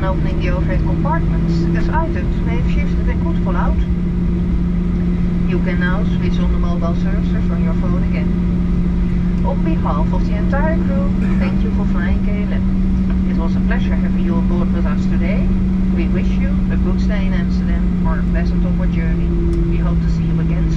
when opening the overhead compartments, as items may have shifted and could fall out. You can now switch on the mobile services on your phone again. On behalf of the entire crew, thank you for flying KLM. It was a pleasure having you on board with us today. We wish you a good stay in Amsterdam or a pleasant onward journey. We hope to see you again.